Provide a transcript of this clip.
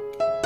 了。